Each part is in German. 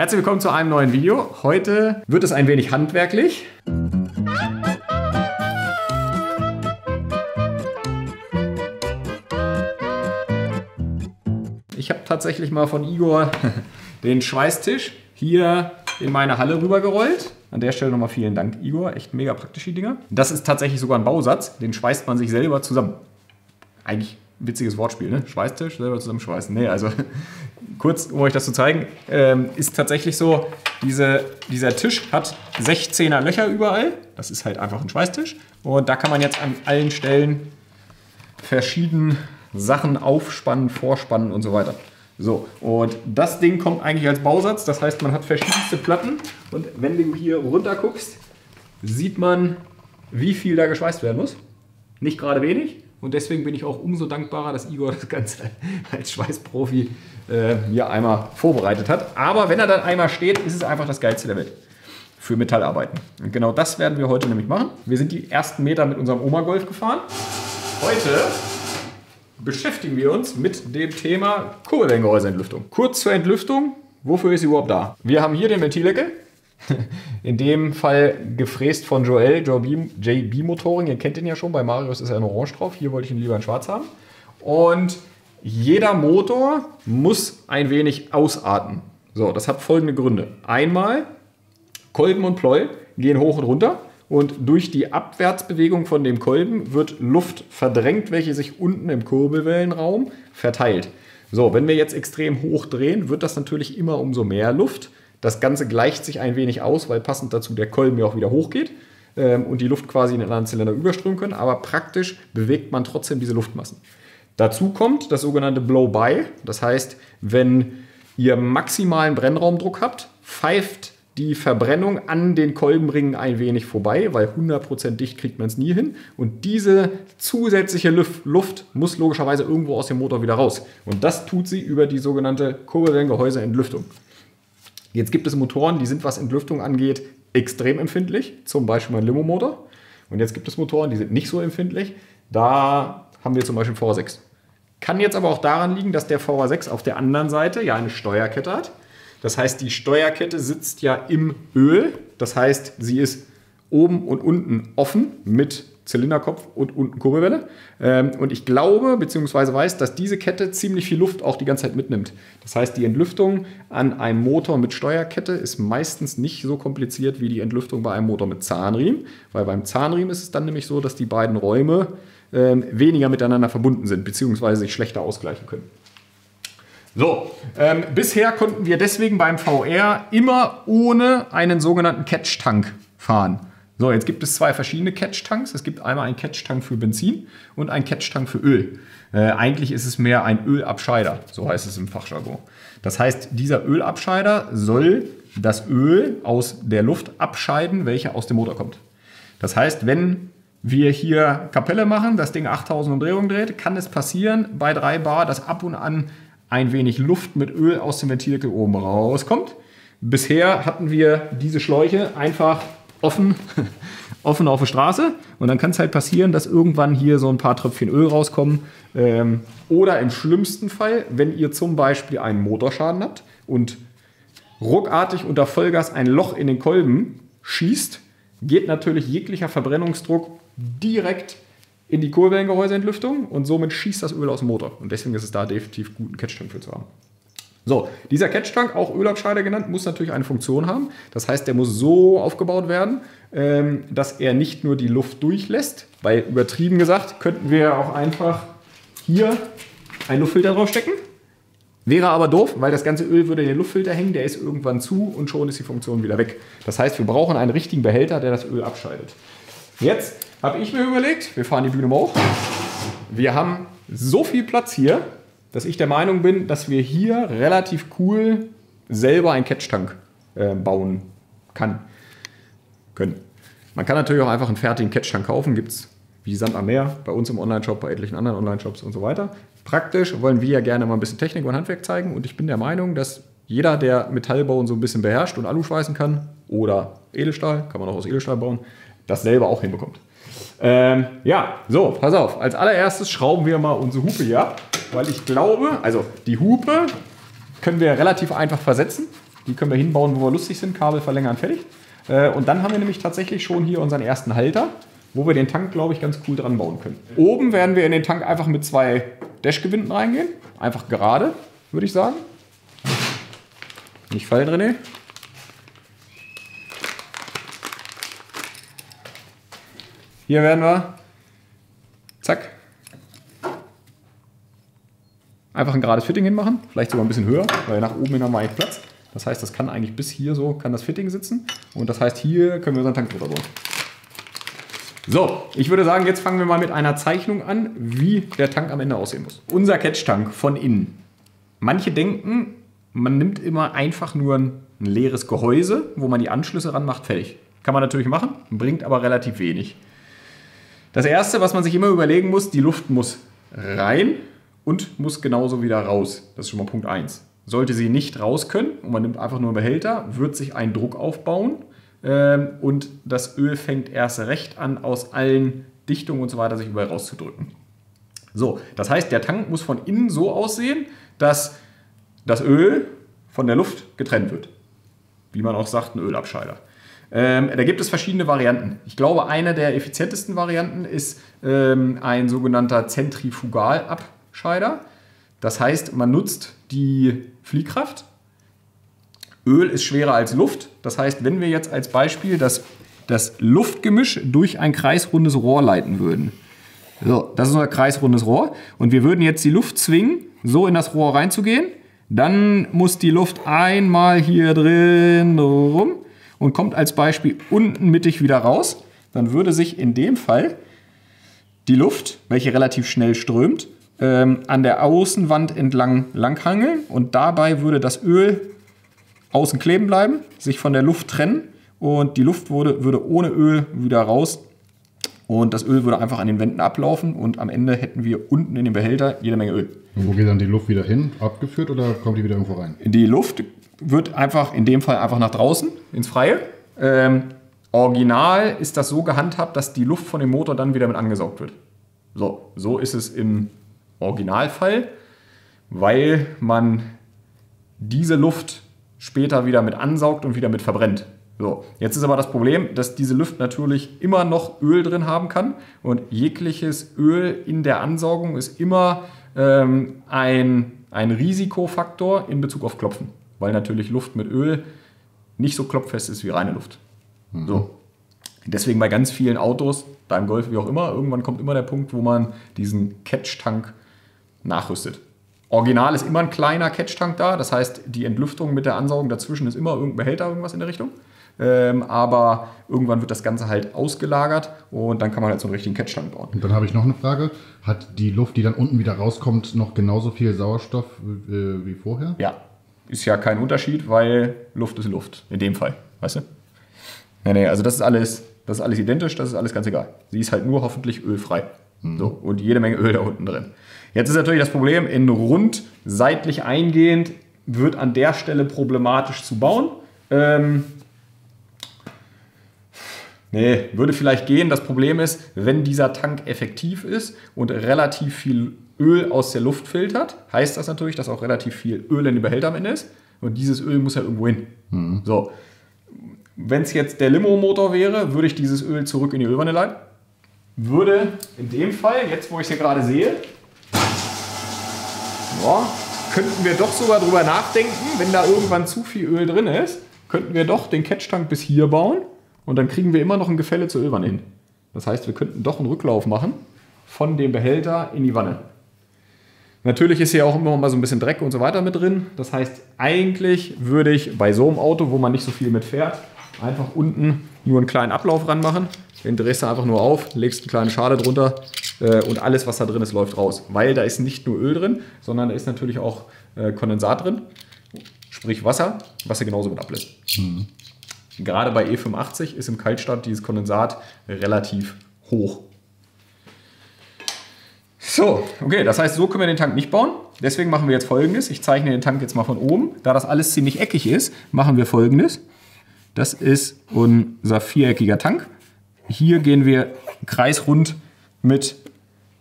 Herzlich willkommen zu einem neuen Video. Heute wird es ein wenig handwerklich. Ich habe tatsächlich mal von Igor den Schweißtisch hier in meine Halle rübergerollt. An der Stelle nochmal vielen Dank, Igor. Echt mega praktisch, die Dinger. Das ist tatsächlich sogar ein Bausatz. Den schweißt man sich selber zusammen. Eigentlich witziges Wortspiel, ne? Schweißtisch, selber zusammenschweißen. Nee, also kurz, um euch das zu zeigen, ähm, ist tatsächlich so, diese, dieser Tisch hat 16er Löcher überall. Das ist halt einfach ein Schweißtisch. Und da kann man jetzt an allen Stellen verschiedene Sachen aufspannen, vorspannen und so weiter. So, und das Ding kommt eigentlich als Bausatz. Das heißt, man hat verschiedenste Platten. Und wenn du hier runter guckst, sieht man, wie viel da geschweißt werden muss. Nicht gerade wenig. Und deswegen bin ich auch umso dankbarer, dass Igor das Ganze als Schweißprofi äh, mir einmal vorbereitet hat. Aber wenn er dann einmal steht, ist es einfach das Geilste der Welt für Metallarbeiten. Und genau das werden wir heute nämlich machen. Wir sind die ersten Meter mit unserem Oma Golf gefahren. Heute beschäftigen wir uns mit dem Thema Kurbelwellengehäuseentlüftung. Kurz zur Entlüftung, wofür ist sie überhaupt da? Wir haben hier den Ventildeckel, in dem Fall gefräst von Joel, JB Motoring. Ihr kennt den ja schon, bei Marius ist er in Orange drauf. Hier wollte ich ihn lieber in Schwarz haben. Und jeder Motor muss ein wenig ausatmen. So, das hat folgende Gründe. Einmal, Kolben und Pleu gehen hoch und runter. Und durch die Abwärtsbewegung von dem Kolben wird Luft verdrängt, welche sich unten im Kurbelwellenraum verteilt. So, wenn wir jetzt extrem hoch drehen, wird das natürlich immer umso mehr Luft. Das Ganze gleicht sich ein wenig aus, weil passend dazu der Kolben ja auch wieder hochgeht ähm, und die Luft quasi in den anderen Zylinder überströmen können. Aber praktisch bewegt man trotzdem diese Luftmassen. Dazu kommt das sogenannte Blow-by. Das heißt, wenn ihr maximalen Brennraumdruck habt, pfeift die Verbrennung an den Kolbenringen ein wenig vorbei, weil 100% dicht kriegt man es nie hin. Und diese zusätzliche Luft muss logischerweise irgendwo aus dem Motor wieder raus. Und das tut sie über die sogenannte Kurbelwellengehäuseentlüftung. Jetzt gibt es Motoren, die sind, was Entlüftung angeht, extrem empfindlich, zum Beispiel mein Limo-Motor. Und jetzt gibt es Motoren, die sind nicht so empfindlich. Da haben wir zum Beispiel VA6. Kann jetzt aber auch daran liegen, dass der VA6 auf der anderen Seite ja eine Steuerkette hat. Das heißt, die Steuerkette sitzt ja im Öl. Das heißt, sie ist oben und unten offen mit Zylinderkopf und unten Kurbelwelle. Ähm, und ich glaube bzw. weiß, dass diese Kette ziemlich viel Luft auch die ganze Zeit mitnimmt. Das heißt, die Entlüftung an einem Motor mit Steuerkette ist meistens nicht so kompliziert wie die Entlüftung bei einem Motor mit Zahnriemen, weil beim Zahnriemen ist es dann nämlich so, dass die beiden Räume ähm, weniger miteinander verbunden sind bzw. sich schlechter ausgleichen können. So, ähm, bisher konnten wir deswegen beim VR immer ohne einen sogenannten Catch-Tank fahren. So, jetzt gibt es zwei verschiedene Catch-Tanks. Es gibt einmal einen Catch-Tank für Benzin und einen Catch-Tank für Öl. Äh, eigentlich ist es mehr ein Ölabscheider, so heißt es im Fachjargon. Das heißt, dieser Ölabscheider soll das Öl aus der Luft abscheiden, welche aus dem Motor kommt. Das heißt, wenn wir hier Kapelle machen, das Ding 8000 Umdrehungen dreht, kann es passieren bei 3 Bar, dass ab und an ein wenig Luft mit Öl aus dem Ventildeckel oben rauskommt. Bisher hatten wir diese Schläuche einfach offen, offen auf der Straße. Und dann kann es halt passieren, dass irgendwann hier so ein paar Tröpfchen Öl rauskommen. Ähm, oder im schlimmsten Fall, wenn ihr zum Beispiel einen Motorschaden habt und ruckartig unter Vollgas ein Loch in den Kolben schießt, geht natürlich jeglicher Verbrennungsdruck direkt in die Kurbellengehäuseentlüftung und somit schießt das Öl aus dem Motor. Und deswegen ist es da definitiv gut, einen Catchtank für zu haben. So, dieser Catchtank, auch Ölabscheider genannt, muss natürlich eine Funktion haben. Das heißt, der muss so aufgebaut werden, ähm, dass er nicht nur die Luft durchlässt, weil übertrieben gesagt, könnten wir auch einfach hier einen Luftfilter draufstecken. Wäre aber doof, weil das ganze Öl würde in den Luftfilter hängen, der ist irgendwann zu und schon ist die Funktion wieder weg. Das heißt, wir brauchen einen richtigen Behälter, der das Öl abscheidet. Jetzt habe ich mir überlegt, wir fahren die Bühne mal hoch. Wir haben so viel Platz hier, dass ich der Meinung bin, dass wir hier relativ cool selber einen Catch-Tank äh, bauen kann, können. Man kann natürlich auch einfach einen fertigen Catch-Tank kaufen, gibt es wie Sand am Meer, bei uns im Online-Shop, bei etlichen anderen Online-Shops und so weiter. Praktisch wollen wir ja gerne mal ein bisschen Technik und Handwerk zeigen und ich bin der Meinung, dass jeder, der Metallbau so ein bisschen beherrscht und Alu schweißen kann oder Edelstahl, kann man auch aus Edelstahl bauen, das selber auch hinbekommt. Ähm, ja, so, pass auf. Als allererstes schrauben wir mal unsere Hupe hier ab, weil ich glaube, also die Hupe können wir relativ einfach versetzen. Die können wir hinbauen, wo wir lustig sind, Kabel verlängern, fertig. Äh, und dann haben wir nämlich tatsächlich schon hier unseren ersten Halter, wo wir den Tank, glaube ich, ganz cool dran bauen können. Oben werden wir in den Tank einfach mit zwei Dashgewinden reingehen. Einfach gerade, würde ich sagen. Nicht fallen, René. Hier werden wir, zack, einfach ein gerades Fitting hinmachen, vielleicht sogar ein bisschen höher, weil nach oben hin haben wir eigentlich Platz. Das heißt, das kann eigentlich bis hier so, kann das Fitting sitzen. Und das heißt, hier können wir unseren Tank drüber bauen. So, ich würde sagen, jetzt fangen wir mal mit einer Zeichnung an, wie der Tank am Ende aussehen muss. Unser Catch-Tank von innen. Manche denken, man nimmt immer einfach nur ein, leeres Gehäuse, wo man die Anschlüsse ranmacht, fertig. Kann man natürlich machen, bringt aber relativ wenig. Das erste, was man sich immer überlegen muss, die Luft muss rein und muss genauso wieder raus. Das ist schon mal Punkt 1. Sollte sie nicht raus können und man nimmt einfach nur einen Behälter, wird sich ein Druck aufbauen ähm, und das Öl fängt erst recht an, aus allen Dichtungen und so weiter sich überall rauszudrücken. So, das heißt, der Tank muss von innen so aussehen, dass das Öl von der Luft getrennt wird. Wie man auch sagt, ein Ölabscheider. Ähm, da gibt es verschiedene Varianten. Ich glaube, eine der effizientesten Varianten ist ähm, ein sogenannter Zentrifugalabscheider. Das heißt, man nutzt die Fliehkraft. Öl ist schwerer als Luft. Das heißt, wenn wir jetzt als Beispiel das, das Luftgemisch durch ein kreisrundes Rohr leiten würden. So, das ist unser kreisrundes Rohr. Und wir würden jetzt die Luft zwingen, so in das Rohr reinzugehen. Dann muss die Luft einmal hier drin rum und kommt als Beispiel unten mittig wieder raus, dann würde sich in dem Fall die Luft, welche relativ schnell strömt, ähm, an der Außenwand entlang langhangeln und dabei würde das Öl außen kleben bleiben, sich von der Luft trennen und die Luft würde, würde ohne Öl wieder raus und das Öl würde einfach an den Wänden ablaufen und am Ende hätten wir unten in dem Behälter jede Menge Öl. Und wo geht dann die Luft wieder hin? Abgeführt oder kommt die wieder irgendwo rein? Die Luft wird einfach in dem Fall einfach nach draußen ins Freie. Ähm, original ist das so gehandhabt, dass die Luft von dem Motor dann wieder mit angesaugt wird. So, so ist es im Originalfall, weil man diese Luft später wieder mit ansaugt und wieder mit verbrennt. So, jetzt ist aber das Problem, dass diese Luft natürlich immer noch Öl drin haben kann und jegliches Öl in der Ansaugung ist immer ähm, ein, ein Risikofaktor in Bezug auf Klopfen weil natürlich Luft mit Öl nicht so klopffest ist wie reine Luft. Mhm. So. Deswegen bei ganz vielen Autos, beim Golf wie auch immer, irgendwann kommt immer der Punkt, wo man diesen Catch-Tank nachrüstet. Original ist immer ein kleiner Catch-Tank da, das heißt, die Entlüftung mit der Ansaugung dazwischen ist immer irgendein Behälter, irgendwas in der Richtung. Ähm, aber irgendwann wird das Ganze halt ausgelagert und dann kann man halt so einen richtigen Catch-Tank bauen. Und dann habe ich noch eine Frage. Hat die Luft, die dann unten wieder rauskommt, noch genauso viel Sauerstoff äh, wie vorher? Ja, ist ja kein Unterschied, weil Luft ist Luft. In dem Fall. Weißt du? Nee, nee, also das ist alles, das ist alles identisch, das ist alles ganz egal. Sie ist halt nur hoffentlich ölfrei. Mhm. So, und jede Menge Öl da unten drin. Jetzt ist natürlich das Problem, in rund seitlich eingehend wird an der Stelle problematisch zu bauen. Ähm, nee, würde vielleicht gehen. Das Problem ist, wenn dieser Tank effektiv ist und relativ viel Öl aus der Luft filtert, heißt das natürlich, dass auch relativ viel Öl in den Behälter am Ende ist. Und dieses Öl muss ja irgendwo hin. Mhm. So. Wenn es jetzt der Limo-Motor wäre, würde ich dieses Öl zurück in die Ölwanne leiten. Würde in dem Fall, jetzt wo ich es hier gerade sehe, ja, könnten wir doch sogar drüber nachdenken, wenn da irgendwann zu viel Öl drin ist, könnten wir doch den Catch-Tank bis hier bauen und dann kriegen wir immer noch ein Gefälle zur Ölwanne hin. Das heißt, wir könnten doch einen Rücklauf machen von dem Behälter in die Wanne. Natürlich ist hier auch immer mal so ein bisschen Dreck und so weiter mit drin. Das heißt, eigentlich würde ich bei so einem Auto, wo man nicht so viel mit fährt, einfach unten nur einen kleinen Ablauf ranmachen. Den drehst du einfach nur auf, legst eine kleine Schale drunter äh, und alles, was da drin ist, läuft raus. Weil da ist nicht nur Öl drin, sondern da ist natürlich auch äh, Kondensat drin, sprich Wasser, was er genauso mit ablässt. Mhm. Gerade bei E85 ist im Kaltstart dieses Kondensat relativ hoch. So, okay, das heißt, so können wir den Tank nicht bauen. Deswegen machen wir jetzt folgendes. Ich zeichne den Tank jetzt mal von oben. Da das alles ziemlich eckig ist, machen wir folgendes. Das ist unser viereckiger Tank. Hier gehen wir kreisrund mit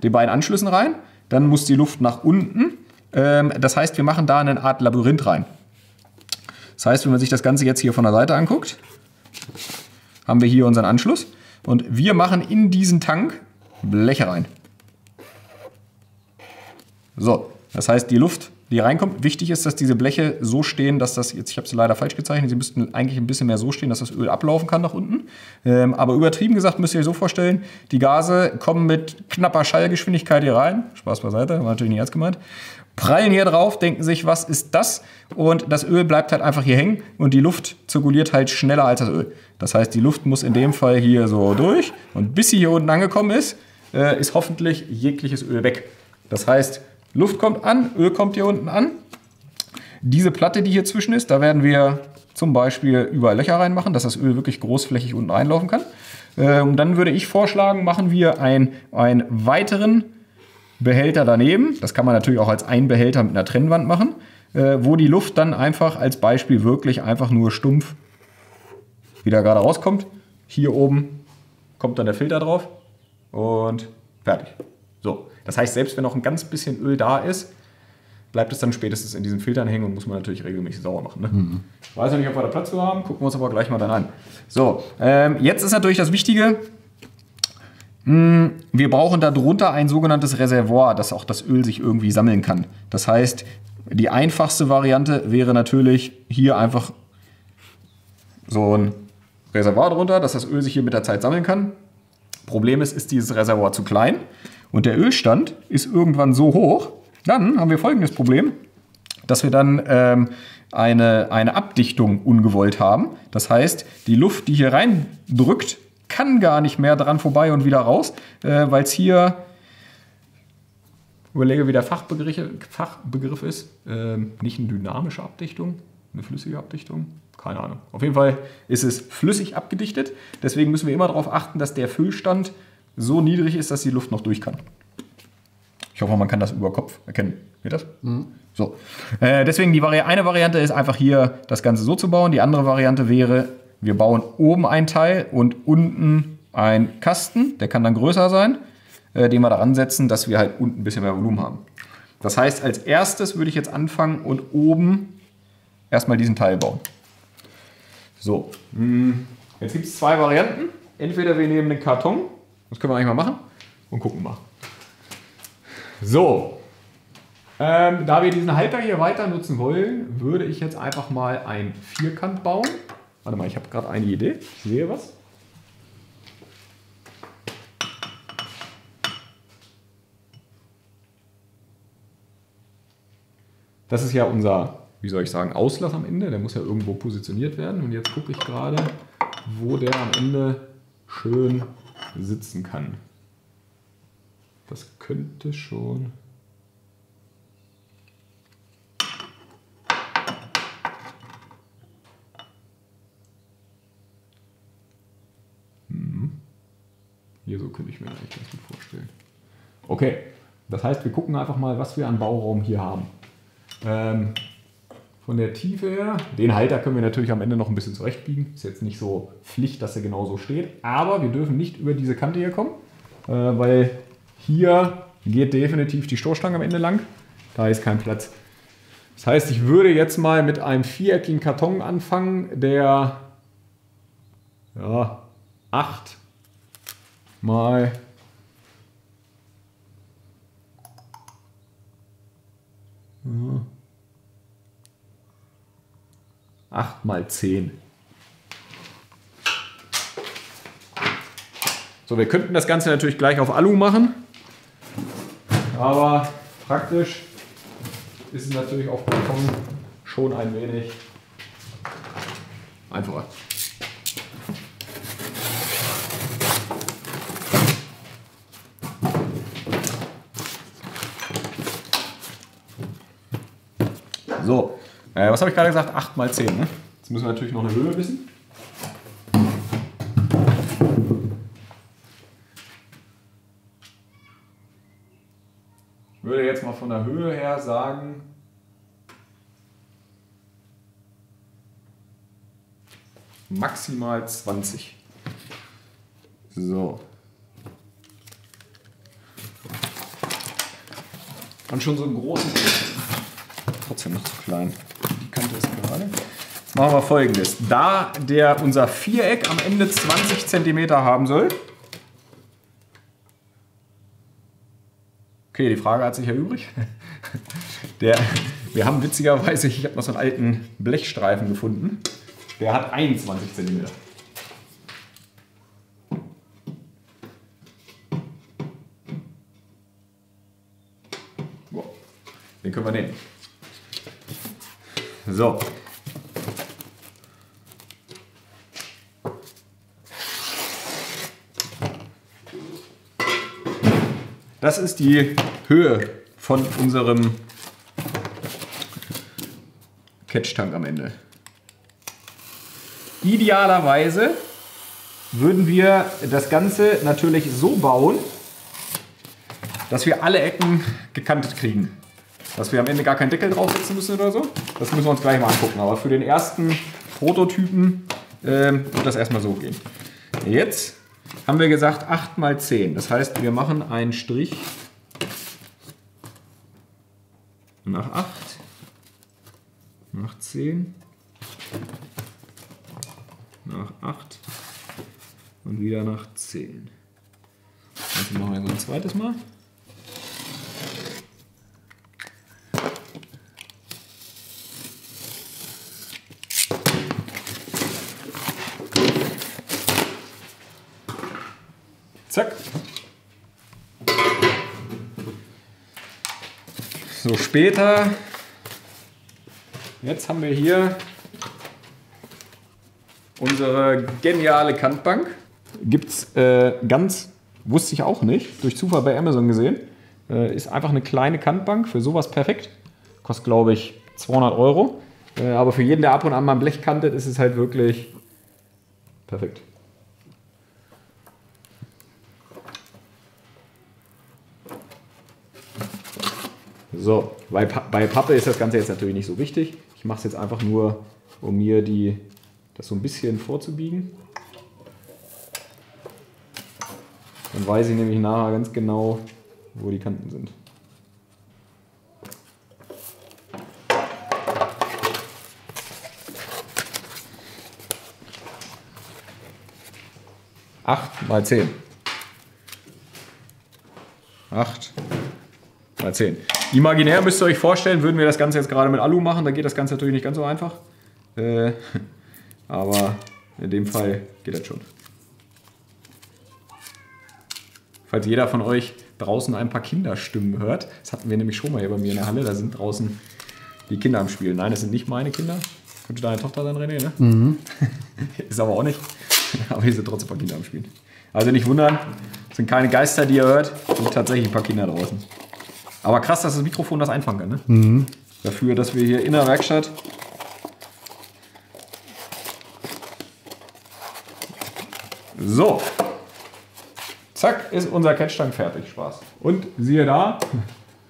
den beiden Anschlüssen rein. Dann muss die Luft nach unten. Ähm, das heißt, wir machen da eine Art Labyrinth rein. Das heißt, wenn man sich das Ganze jetzt hier von der Seite anguckt, haben wir hier unseren Anschluss. Und wir machen in diesen Tank Bleche rein. So, das heißt, die Luft, die reinkommt, wichtig ist, dass diese Bleche so stehen, dass das, jetzt, ich habe sie leider falsch gezeichnet, sie müssten eigentlich ein bisschen mehr so stehen, dass das Öl ablaufen kann nach unten. Ähm, aber übertrieben gesagt müsst ihr euch so vorstellen, die Gase kommen mit knapper Schallgeschwindigkeit hier rein. Spaß beiseite, war natürlich nicht ernst gemeint. Prallen hier drauf, denken sich, was ist das? Und das Öl bleibt halt einfach hier hängen und die Luft zirkuliert halt schneller als das Öl. Das heißt, die Luft muss in dem Fall hier so durch und bis sie hier unten angekommen ist, äh, ist hoffentlich jegliches Öl weg. Das heißt, Luft kommt an, Öl kommt hier unten an. Diese Platte, die hier zwischen ist, da werden wir zum Beispiel überall Löcher reinmachen, dass das Öl wirklich großflächig unten reinlaufen kann. Äh, und dann würde ich vorschlagen, machen wir ein, einen weiteren Behälter daneben. Das kann man natürlich auch als ein Behälter mit einer Trennwand machen, äh, wo die Luft dann einfach als Beispiel wirklich einfach nur stumpf wieder gerade rauskommt. Hier oben kommt dann der Filter drauf und fertig. So, das heißt, selbst wenn noch ein ganz bisschen Öl da ist, bleibt es dann spätestens in diesen Filtern hängen und muss man natürlich regelmäßig sauer machen. Ne? Mhm. Ich weiß noch nicht, ob wir da Platz für haben, gucken wir uns aber gleich mal dann an. So, ähm, jetzt ist natürlich das Wichtige, wir brauchen darunter ein sogenanntes Reservoir, dass auch das Öl sich irgendwie sammeln kann. Das heißt, die einfachste Variante wäre natürlich hier einfach so ein Reservoir drunter, dass das Öl sich hier mit der Zeit sammeln kann. Problem ist, ist dieses Reservoir zu klein und der Ölstand ist irgendwann so hoch, dann haben wir folgendes Problem, dass wir dann ähm, eine, eine Abdichtung ungewollt haben. Das heißt, die Luft, die hier reindrückt, kann gar nicht mehr dran vorbei und wieder raus, äh, weil es hier, überlege, wie der Fachbegriff, Fachbegriff ist, äh, nicht eine dynamische Abdichtung, eine flüssige Abdichtung. Keine Ahnung. Auf jeden Fall ist es flüssig abgedichtet. Deswegen müssen wir immer darauf achten, dass der Füllstand so niedrig ist, dass die Luft noch durch kann. Ich hoffe, man kann das über Kopf erkennen. Geht das? Mhm. So. Äh, deswegen die Vari eine Variante ist einfach hier das Ganze so zu bauen. Die andere Variante wäre, wir bauen oben ein Teil und unten ein Kasten. Der kann dann größer sein, äh, den wir daran setzen, dass wir halt unten ein bisschen mehr Volumen haben. Das heißt, als erstes würde ich jetzt anfangen und oben erstmal diesen Teil bauen. So, hm. jetzt gibt es zwei Varianten. Entweder wir nehmen den Karton das können wir eigentlich mal machen und gucken mal. So, ähm, da wir diesen Halter hier weiter nutzen wollen, würde ich jetzt einfach mal ein Vierkant bauen. Warte mal, ich habe gerade eine Idee. Ich sehe was. Das ist ja unser, wie soll ich sagen, Auslass am Ende. Der muss ja irgendwo positioniert werden. Und jetzt gucke ich gerade, wo der am Ende schön sitzen kann. Das könnte schon... Hier so könnte ich mir eigentlich ganz gut vorstellen. Okay, das heißt, wir gucken einfach mal, was wir an Bauraum hier haben. Ähm, von der Tiefe her. Den Halter können wir natürlich am Ende noch ein bisschen zurechtbiegen. Ist jetzt nicht so Pflicht, dass er genau so steht. Aber wir dürfen nicht über diese Kante hier kommen, äh, weil hier geht definitiv die Stoßstange am Ende lang. Da ist kein Platz. Das heißt, ich würde jetzt mal mit einem viereckigen Karton anfangen, der ja, 8 mal 8 mal 10. So, wir könnten das Ganze natürlich gleich auf Alu machen, aber praktisch ist es natürlich auf Karton schon ein wenig einfacher. So, äh, was habe ich gerade gesagt? 8 mal 10. Ne? Jetzt müssen wir natürlich noch eine Höhe wissen. Ich würde jetzt mal von der Höhe her sagen, maximal 20. So. Und schon so einen großen, trotzdem noch zu klein. Machen wir folgendes. Da der unser Viereck am Ende 20 cm haben soll. Okay, die Frage hat sich ja übrig. Der, wir haben witzigerweise, ich habe noch so einen alten Blechstreifen gefunden. Der hat 21 cm. Den können wir nehmen. So. Das ist die Höhe von unserem Catch-Tank am Ende. Idealerweise würden wir das Ganze natürlich so bauen, dass wir alle Ecken gekantet kriegen. Dass wir am Ende gar keinen Deckel draufsetzen müssen oder so. Das müssen wir uns gleich mal angucken. Aber für den ersten Prototypen äh, wird das erstmal so gehen. Jetzt haben wir gesagt 8 mal 10. Das heißt, wir machen einen Strich nach 8, nach 10, nach 8 und wieder nach 10. Also machen wir ein zweites Mal. Zack. So, später. Jetzt haben wir hier unsere geniale Kantbank. Gibt es äh, ganz, wusste ich auch nicht, durch Zufall bei Amazon gesehen. Äh, ist einfach eine kleine Kantbank, für sowas perfekt. Kostet, glaube ich, 200 Euro. Äh, aber für jeden, der ab und an mal ein Blech kantet, ist es halt wirklich perfekt. So, bei, bei Pappe ist das Ganze jetzt natürlich nicht so wichtig. Ich mache es jetzt einfach nur, um mir die, das so ein bisschen vorzubiegen. Dann weiß ich nämlich nachher ganz genau, wo die Kanten sind. Acht mal zehn. Acht mal zehn. Imaginär müsst ihr euch vorstellen, würden wir das Ganze jetzt gerade mit Alu machen, da geht das Ganze natürlich nicht ganz so einfach. Äh, aber in dem Fall geht das schon. Falls jeder von euch draußen ein paar Kinderstimmen hört, das hatten wir nämlich schon mal hier bei mir in der Halle, da sind draußen die Kinder am Spielen. Nein, das sind nicht meine Kinder. Könnte deine Tochter sein, René, ne? Mhm. Ist aber auch nicht. Aber hier sind trotzdem ein paar Kinder am Spielen. Also nicht wundern, das sind keine Geister, die ihr hört, es sind tatsächlich ein paar Kinder draußen. Aber krass, dass das Mikrofon das einfangen kann. Ne? Mhm. Dafür, dass wir hier in der Werkstatt So. Zack, ist unser Catchtank fertig. Spaß. Und siehe da,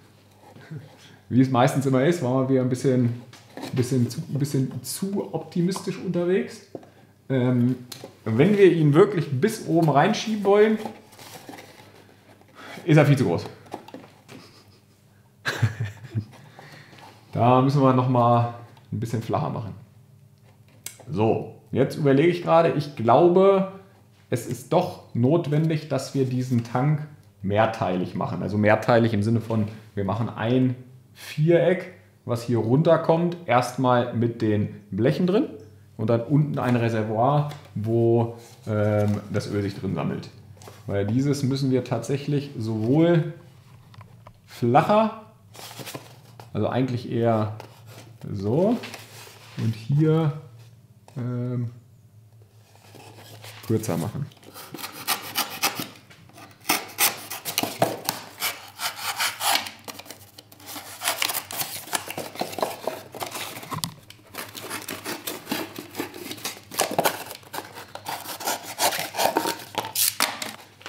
wie es meistens immer ist, waren wir wieder ein bisschen, ein bisschen, zu, ein bisschen zu optimistisch unterwegs. Ähm, wenn wir ihn wirklich bis oben reinschieben wollen, ist er viel zu groß. Da müssen wir nochmal ein bisschen flacher machen. So, jetzt überlege ich gerade, ich glaube, es ist doch notwendig, dass wir diesen Tank mehrteilig machen. Also mehrteilig im Sinne von, wir machen ein Viereck, was hier runterkommt, erstmal mit den Blechen drin und dann unten ein Reservoir, wo ähm, das Öl sich drin sammelt. Weil dieses müssen wir tatsächlich sowohl flacher also eigentlich eher so und hier ähm, kürzer machen.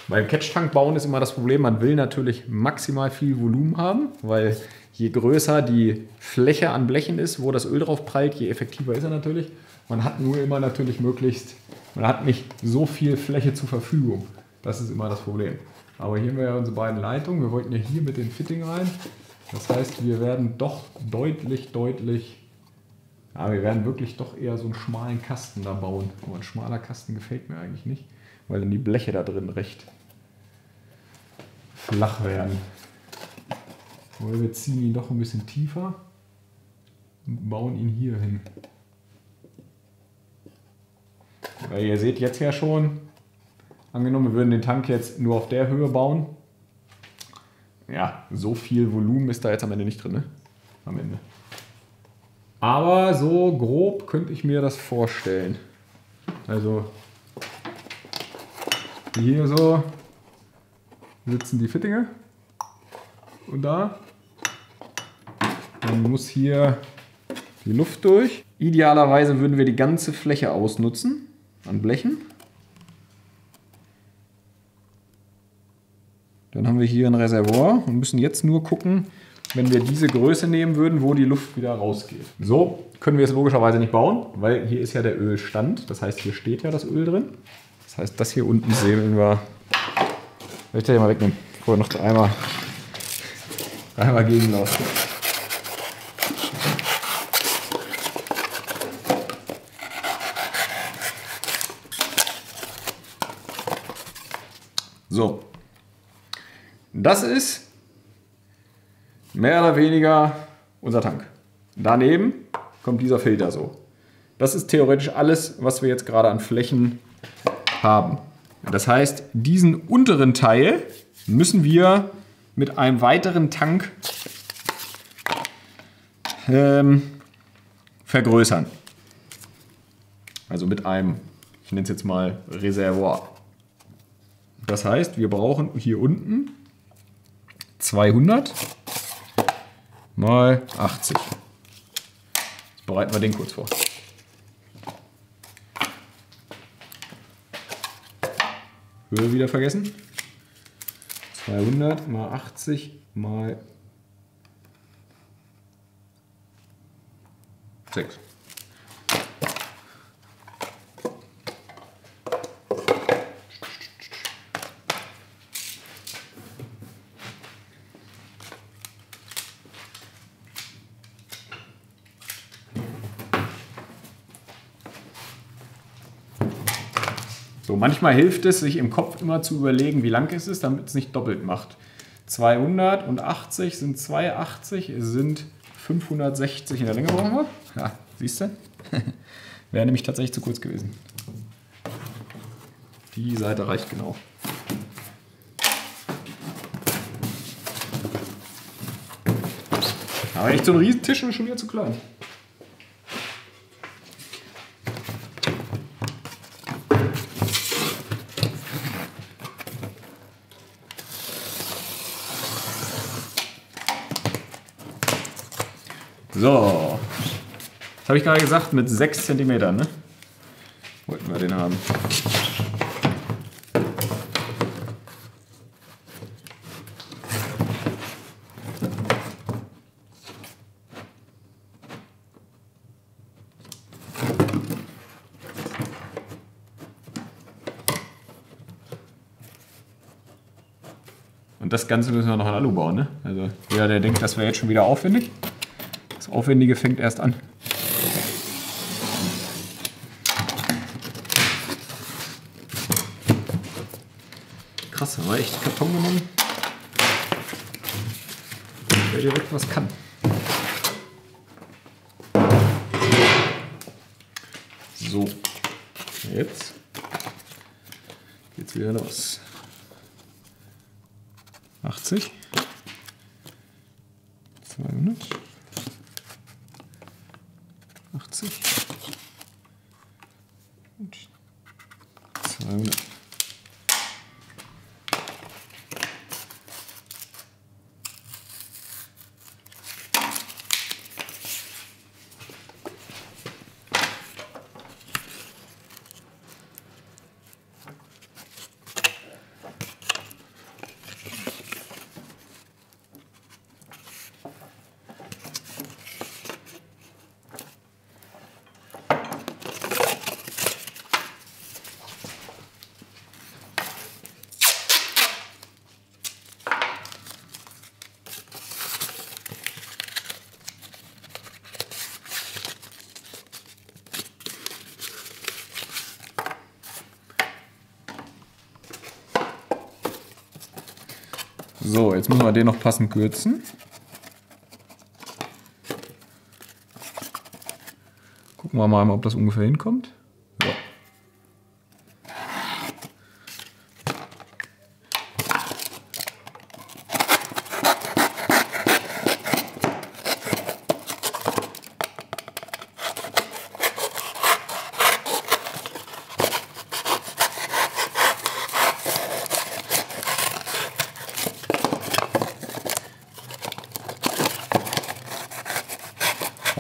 Beim Catch-Tank bauen ist immer das Problem, man will natürlich maximal viel Volumen haben, weil je größer die Fläche an Blechen ist, wo das Öl drauf prallt, je effektiver ist er natürlich. Man hat nur immer natürlich möglichst, man hat nicht so viel Fläche zur Verfügung. Das ist immer das Problem. Aber hier haben wir ja unsere beiden Leitungen. Wir wollten ja hier mit den Fitting rein. Das heißt, wir werden doch deutlich, deutlich, Aber wir werden wirklich doch eher so einen schmalen Kasten da bauen. Aber ein schmaler Kasten gefällt mir eigentlich nicht, weil dann die Bleche da drin recht flach werden. Aber wir ziehen ihn doch ein bisschen tiefer und bauen ihn hier hin. Weil ihr seht jetzt ja schon, angenommen, wir würden den Tank jetzt nur auf der Höhe bauen. Ja, so viel Volumen ist da jetzt am Ende nicht drin, ne? Am Ende. Aber so grob könnte ich mir das vorstellen. Also hier so sitzen die Fittinge. Und da. Dann muss hier die Luft durch. Idealerweise würden wir die ganze Fläche ausnutzen an Blechen. Dann haben wir hier ein Reservoir und müssen jetzt nur gucken, wenn wir diese Größe nehmen würden, wo die Luft wieder rausgeht. So können wir es logischerweise nicht bauen, weil hier ist ja der Ölstand. Das heißt, hier steht ja das Öl drin. Das heißt, das hier unten sehen wir. Soll ich das hier mal wegnehmen? Vorher noch einmal, einmal gegenlaufen. So. Das ist mehr oder weniger unser Tank. Daneben kommt dieser Filter so. Das ist theoretisch alles, was wir jetzt gerade an Flächen haben. Das heißt, diesen unteren Teil müssen wir mit einem weiteren Tank ähm, vergrößern. Also mit einem, ich nenne es jetzt mal Reservoir. Das heißt, wir brauchen hier unten 200 mal 80. Jetzt bereiten wir den kurz vor. Höhe wieder vergessen. 200 mal 80 mal 6. manchmal hilft es, sich im Kopf immer zu überlegen, wie lang es ist, damit es nicht doppelt macht. 280 sind 280, sind 560 in der Länge brauchen wir. Ja, siehst du? Wäre nämlich tatsächlich zu kurz gewesen. Die Seite reicht genau. Aber echt so ein Riesentisch ist schon wieder zu klein. So. Das habe ich gerade gesagt, mit 6 cm, ne? Wollten wir den haben. Und das Ganze müssen wir noch in Alu bauen, ne? Also, jeder, der denkt, das wäre jetzt schon wieder aufwendig. Aufwendige fängt erst an. Krass, aber echt Karton genommen. Der direkt was kann. So, jetzt geht's wieder los. 80, jetzt müssen wir den noch passend kürzen. Gucken wir mal, ob das ungefähr hinkommt.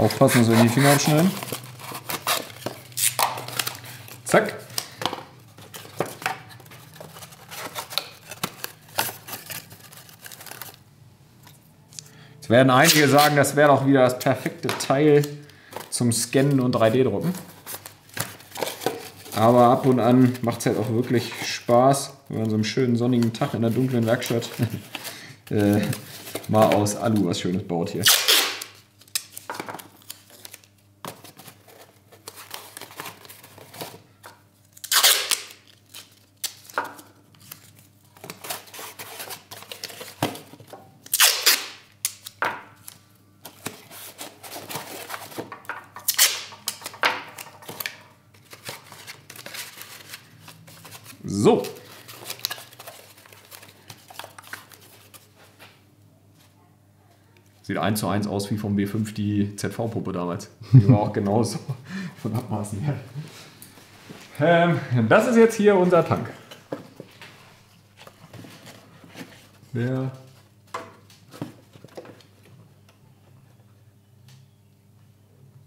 Aufpassen, dass wir in die Finger abschneiden. Zack. Jetzt werden einige sagen, das wäre doch wieder das perfekte Teil zum Scannen und 3D-Drucken. Aber ab und an macht es halt auch wirklich Spaß, wenn man so einen schönen sonnigen Tag in der dunklen Werkstatt äh, mal aus Alu was Schönes baut hier. So. Sieht eins zu eins aus wie vom B5 die ZV-Puppe damals. Die war auch genauso von Abmaßen her. Ähm, das ist jetzt hier unser Tank. Der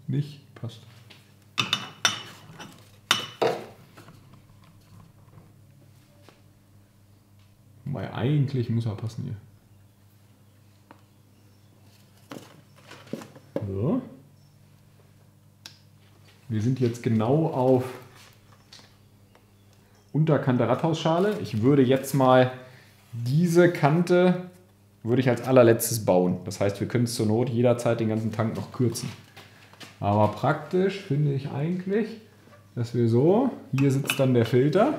nicht passt. Weil eigentlich muss er passen hier. So. Wir sind jetzt genau auf Unterkante Radhausschale. Ich würde jetzt mal diese Kante würde ich als allerletztes bauen. Das heißt, wir können es zur Not jederzeit den ganzen Tank noch kürzen. Aber praktisch finde ich eigentlich, dass wir so, hier sitzt dann der Filter.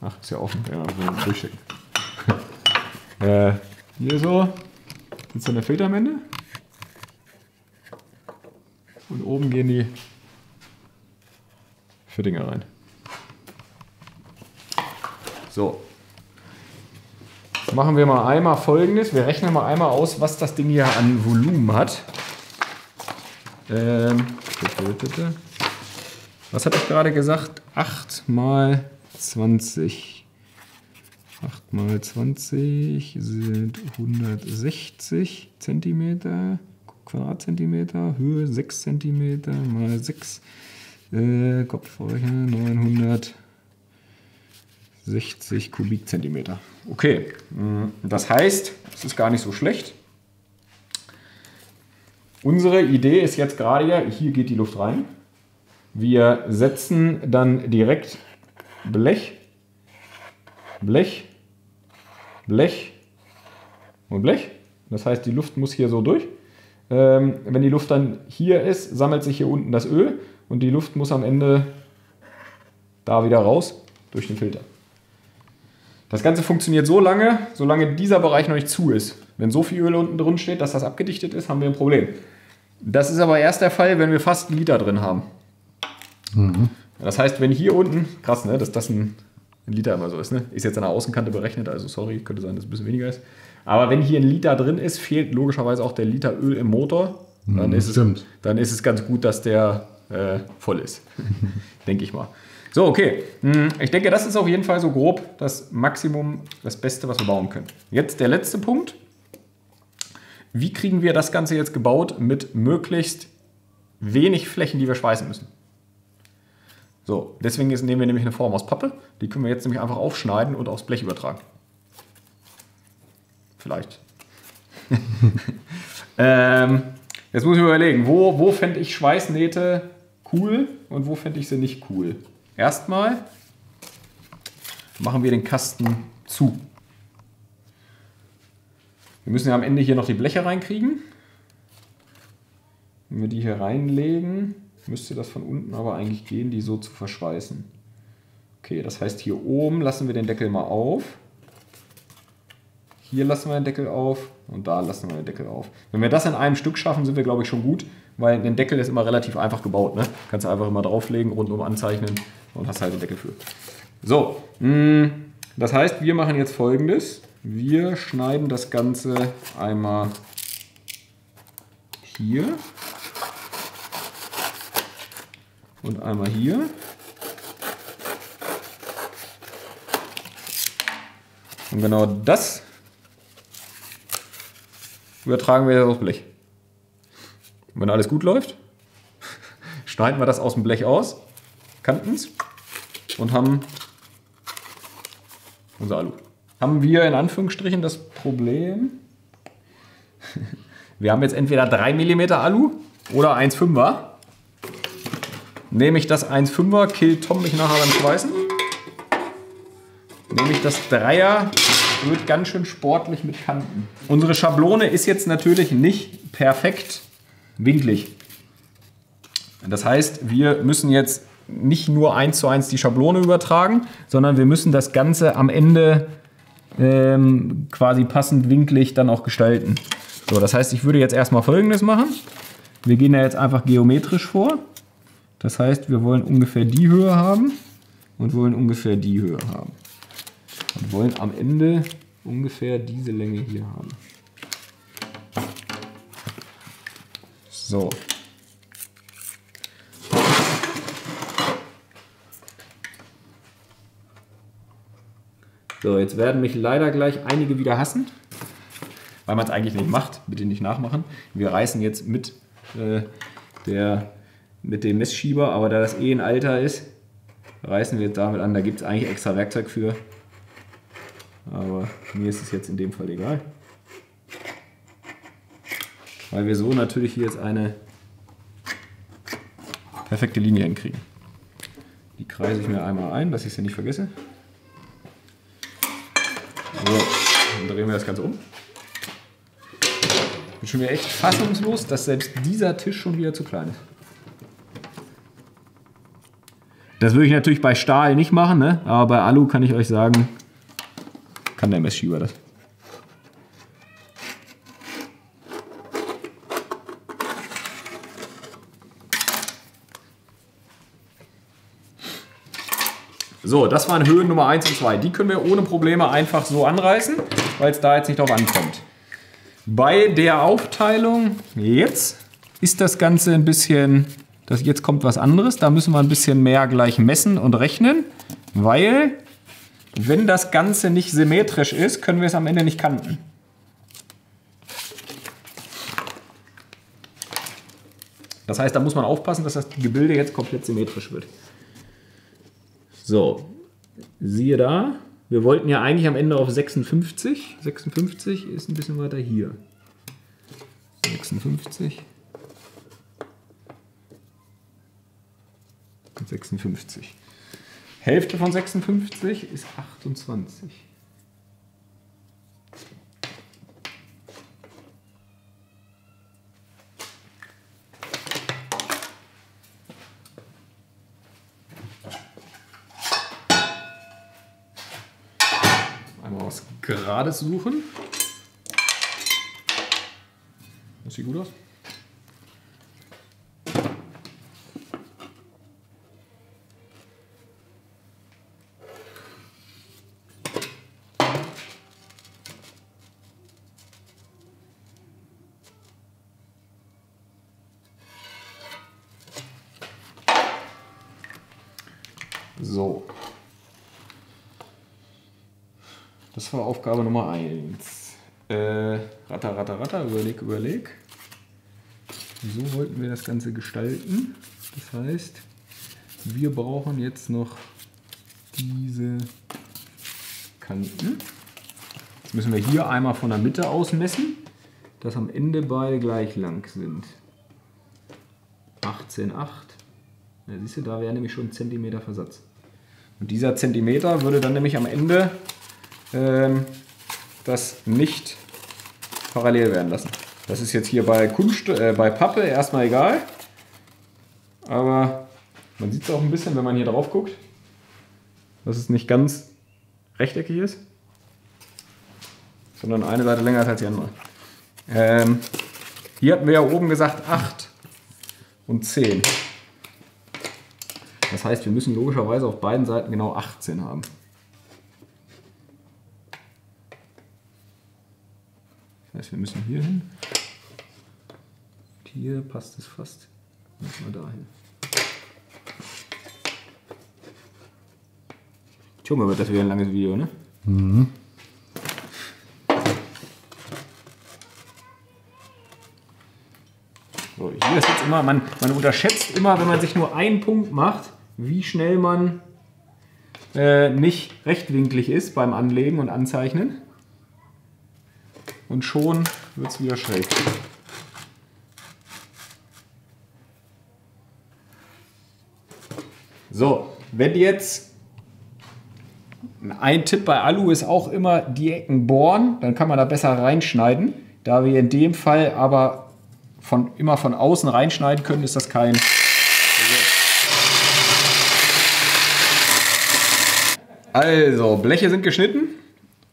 Ach, ist ja offen, ja, so durchschicken. äh, hier so sitzt dann der Filter am Ende. Und oben gehen die Fittinger rein. So. Jetzt machen wir mal einmal folgendes. Wir rechnen mal einmal aus, was das Ding hier an Volumen hat. Ähm. Was hatte ich gerade gesagt? 8 mal 20. 8 mal 20 sind 160 Zentimeter, Quadratzentimeter, Höhe 6 Zentimeter mal 6, äh, Kopffläche 960 Kubikzentimeter. Okay, das heißt, es ist gar nicht so schlecht. Unsere Idee ist jetzt gerade ja, hier geht die Luft rein. Wir setzen dann direkt Blech, Blech, Blech und Blech. Das heißt, die Luft muss hier so durch. Ähm, wenn die Luft dann hier ist, sammelt sich hier unten das Öl und die Luft muss am Ende da wieder raus durch den Filter. Das Ganze funktioniert so lange, solange dieser Bereich noch nicht zu ist. Wenn so viel Öl unten drin steht, dass das abgedichtet ist, haben wir ein Problem. Das ist aber erst der Fall, wenn wir fast einen Liter drin haben. Mhm. Das heißt, wenn hier unten, krass, ne, dass das ein, ein Liter immer so ist, ne? Ist jetzt an der Außenkante berechnet, also sorry, könnte sein, dass es ein bisschen weniger ist. Aber wenn hier ein Liter drin ist, fehlt logischerweise auch der Liter Öl im Motor. Dann, mhm, ist, es, dann ist es ganz gut, dass der äh, voll ist. Denke ich mal. So, okay. Hm, ich denke, das ist auf jeden Fall so grob das Maximum, das Beste, was wir bauen können. Jetzt der letzte Punkt. Wie kriegen wir das Ganze jetzt gebaut mit möglichst wenig Flächen, die wir schweißen müssen? So, deswegen nehmen wir nämlich eine Form aus Pappe. Die können wir jetzt nämlich einfach aufschneiden und aufs Blech übertragen. Vielleicht. ähm, jetzt muss ich überlegen, wo, wo fände ich Schweißnähte cool und wo fände ich sie nicht cool? Erstmal machen wir den Kasten zu. Wir müssen ja am Ende hier noch die Bleche reinkriegen. Wenn wir die hier reinlegen, müsste das von unten aber eigentlich gehen, die so zu verschweißen. Okay, das heißt hier oben lassen wir den Deckel mal auf. Hier lassen wir den Deckel auf und da lassen wir den Deckel auf. Wenn wir das in einem Stück schaffen, sind wir, glaube ich, schon gut, weil ein Deckel ist immer relativ einfach gebaut. Ne? Kannst du einfach immer drauflegen, rundum anzeichnen und hast halt den Deckel für. So, mh, das heißt, wir machen jetzt folgendes. Wir schneiden das Ganze einmal hier und einmal hier. Und genau das übertragen wir jetzt aufs Blech. Wenn alles gut läuft, schneiden wir das aus dem Blech aus, Kantens und haben unser Alu. Haben wir in Anführungsstrichen das Problem, wir haben jetzt entweder 3 mm Alu oder 1,5er. Nehme ich das 1,5er, killt Tom mich nachher beim Schweißen. Nehme ich das 3er, wird ganz schön sportlich mit Kanten. Unsere Schablone ist jetzt natürlich nicht perfekt winklig. Das heißt, wir müssen jetzt nicht nur eins zu eins die Schablone übertragen, sondern wir müssen das Ganze am Ende ähm, quasi passend winklig dann auch gestalten. So, das heißt, ich würde jetzt erstmal folgendes machen. Wir gehen ja jetzt einfach geometrisch vor. Das heißt, wir wollen ungefähr die Höhe haben und wollen ungefähr die Höhe haben. Und wollen am Ende ungefähr diese Länge hier haben. So, So, jetzt werden mich leider gleich einige wieder hassen, weil man es eigentlich nicht macht. Bitte nicht nachmachen. Wir reißen jetzt mit, äh, der, mit dem Messschieber, aber da das eh ein Alter ist, reißen wir jetzt damit an. Da gibt es eigentlich extra Werkzeug für. Aber mir ist es jetzt in dem Fall egal. Weil wir so natürlich hier jetzt eine perfekte Linie hinkriegen. Die kreise ich mir einmal ein, dass ich sie nicht vergesse. So, dann drehen wir das Ganze um. Ich bin schon wieder echt fassungslos, dass selbst dieser Tisch schon wieder zu klein ist. Das würde ich natürlich bei Stahl nicht machen, ne? aber bei Alu kann ich euch sagen, kann der Messschieber das. So, das waren Höhen Nummer 1 und 2. Die können wir ohne Probleme einfach so anreißen, weil es da jetzt nicht drauf ankommt. Bei der Aufteilung jetzt ist das Ganze ein bisschen, das, jetzt kommt was anderes. Da müssen wir ein bisschen mehr gleich messen und rechnen, weil wenn das Ganze nicht symmetrisch ist, können wir es am Ende nicht kanten. Das heißt, da muss man aufpassen, dass das Gebilde jetzt komplett symmetrisch wird. So, siehe da, wir wollten ja eigentlich am Ende auf 56. 56 ist ein bisschen weiter hier. 56. 56. Hälfte von 56 ist 28. Gerades suchen. Das sieht gut aus. So. Das war Aufgabe Nummer 1. Äh, ratter, ratter, ratter, überleg, überleg. So wollten wir das Ganze gestalten. Das heißt, wir brauchen jetzt noch diese Kanten. Jetzt müssen wir hier einmal von der Mitte aus messen, dass am Ende beide gleich lang sind. 18,8. Ja, siehst du, da wäre nämlich schon ein Zentimeter Versatz. Und dieser Zentimeter würde dann nämlich am Ende ähm, das nicht parallel werden lassen. Das ist jetzt hier bei, Kunst, äh, bei Pappe erstmal egal. Aber man sieht es auch ein bisschen, wenn man hier drauf guckt, dass es nicht ganz rechteckig ist. sondern eine Seite länger ist als die andere. Ähm, hier hatten wir ja oben gesagt 8 und 10. Das heißt, wir müssen logischerweise auf beiden Seiten genau 18 haben. Heißt, wir müssen hier hin. Und hier passt es fast. Müssen wir dahin. Junge, wird das wieder ein langes Video, ne? So, hier ist jetzt immer, man, man unterschätzt immer, wenn man sich nur einen Punkt macht, wie schnell man äh, nicht rechtwinklig ist beim Anlegen und Anzeichnen. Und schon wird es wieder schräg. So, wenn jetzt ein Tipp bei Alu ist auch immer die Ecken bohren, dann kann man da besser reinschneiden. Da wir in dem Fall aber von, immer von außen reinschneiden können, ist das kein. Also, Bleche sind geschnitten.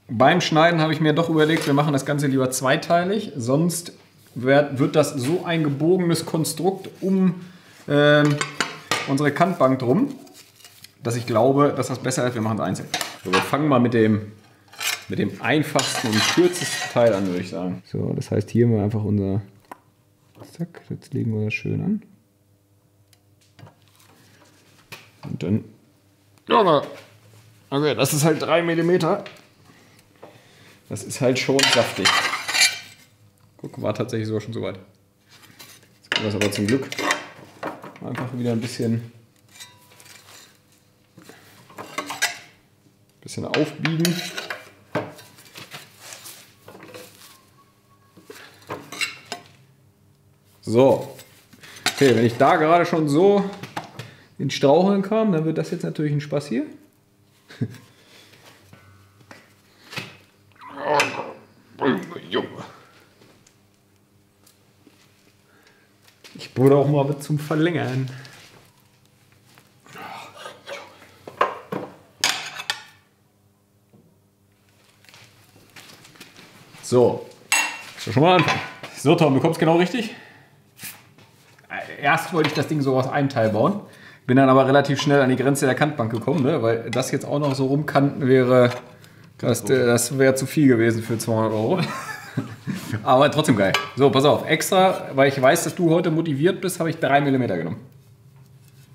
Beim Schneiden habe ich mir doch überlegt, wir machen das Ganze lieber zweiteilig, sonst wird, wird das so ein gebogenes Konstrukt um ähm, unsere Kantbank drum, dass ich glaube, dass das besser ist, wir machen es einzeln. So, wir fangen mal mit dem, mit dem einfachsten und kürzesten Teil an, würde ich sagen. So, das heißt, hier haben wir einfach unser. Zack, jetzt legen wir das schön an. Und dann. Ja, na. Okay, das ist halt 3 mm. Das ist halt schon saftig. Guck, war tatsächlich sogar schon so weit. Jetzt können wir es aber zum Glück einfach wieder ein bisschen, bisschen aufbiegen. So. Okay, wenn ich da gerade schon so in Straucheln kam, dann wird das jetzt natürlich ein Spaß hier. Junge. Ich wurde auch mal mit zum Verlängern. So. So, schon mal anfangen. So, Tom, du kommst genau richtig. Erst wollte ich das Ding so aus einem Teil bauen. Bin dann aber relativ schnell an die Grenze der Kantbank gekommen, ne? weil das jetzt auch noch so rumkanten wäre, das, das wäre zu viel gewesen für 200 Euro. aber trotzdem geil. So, pass auf, extra, weil ich weiß, dass du heute motiviert bist, habe ich 3 mm genommen.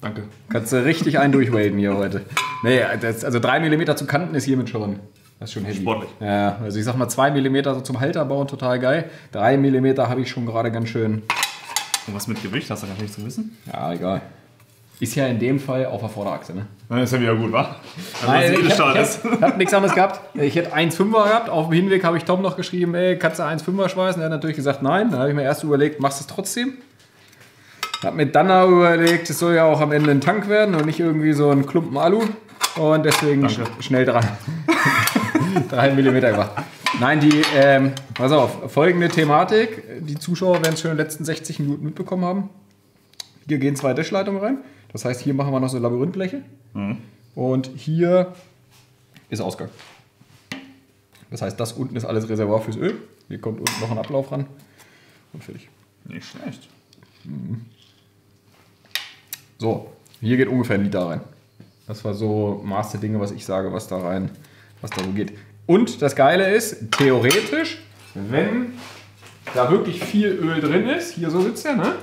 Danke. Kannst du richtig einen durchwaden hier heute. Nee, das, also 3 mm zu Kanten ist hiermit schon. Das ist schon heavy. Sportlich. Ja, also ich sag mal 2 mm so zum Halter bauen, total geil. 3 mm habe ich schon gerade ganz schön. Und was mit Gewicht hast du gar nicht zu wissen? Ja, egal. Ist ja in dem Fall auf der Vorderachse, ne? Dann ist ja wieder gut, wa? Nein, Also, ich Stahl habe hab, hab nichts anderes gehabt. Ich hätte 1,5er gehabt. Auf dem Hinweg habe ich Tom noch geschrieben, ey, kannst du 1,5er schweißen? Er hat natürlich gesagt, nein. Dann habe ich mir erst überlegt, machst du es trotzdem? Hab mir dann aber überlegt, es soll ja auch am Ende ein Tank werden und nicht irgendwie so ein Klumpen Alu. Und deswegen sch schnell dran. 3 mm gemacht. Nein, die, ähm, pass auf, folgende Thematik. Die Zuschauer werden es schon in den letzten 60 Minuten mitbekommen haben. Hier gehen zwei Dashleitungen rein. Das heißt, hier machen wir noch so Labyrinthbleche. Und hier ist Ausgang. Das heißt, das unten ist alles Reservoir fürs Öl. Hier kommt unten noch ein Ablauf ran. Und fertig. Nicht schlecht. So, hier geht ungefähr ein Liter rein. Das war so Maß der Dinge, was ich sage, was da rein, was da so geht. Und das Geile ist, theoretisch, wenn da wirklich viel Öl drin ist, hier so sitzt er, ne?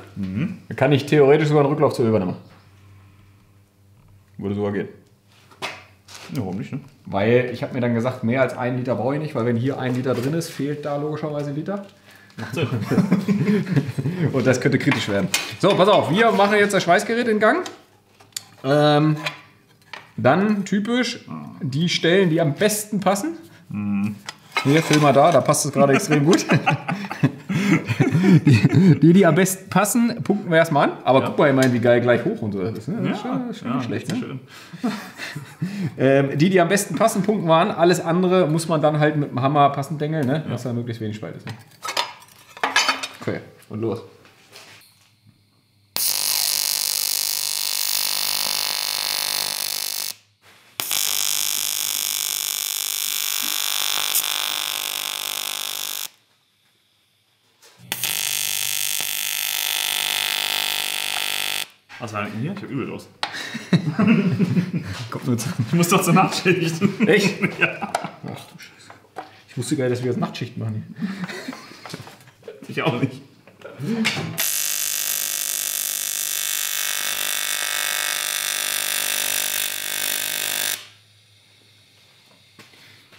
Dann kann ich theoretisch sogar einen Rücklauf zur Ölwanne machen. Würde sogar gehen. Ja, warum nicht, ne? Weil ich habe mir dann gesagt, mehr als einen Liter brauche ich nicht, weil wenn hier ein Liter drin ist, fehlt da logischerweise ein Liter. Und das könnte kritisch werden. So, pass auf, wir machen jetzt das Schweißgerät in Gang. Ähm, dann typisch die Stellen, die am besten passen. Hier, film mal da, da passt es gerade extrem gut. die, die, die am besten passen, punkten wir erstmal an. Aber guck mal immerhin, wie geil gleich hoch und so das ist. Ne? Das ist schon, das ist schon nicht schlecht. Ne? schön. Ähm, die, die am besten passen, punkten wir an. Alles andere muss man dann halt mit dem Hammer passend dengeln, ne? dass da möglichst wenig Spalt ist. Ne? Okay, und los. Was war denn hier? Ich hab übel los. Kommt nur zu. Ich muss doch zur Nachtschicht. Echt? ja. Ach du Scheiße. Ich wusste gar nicht, dass wir jetzt Nachtschicht machen. Ich auch nicht.